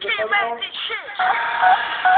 can't make this shit.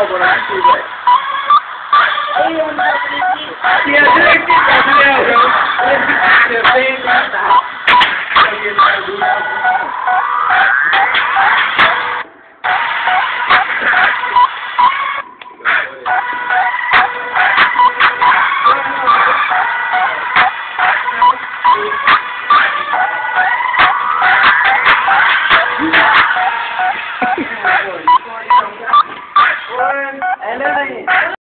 Yeah, direct it back to there, bro. Let's get the thing right now.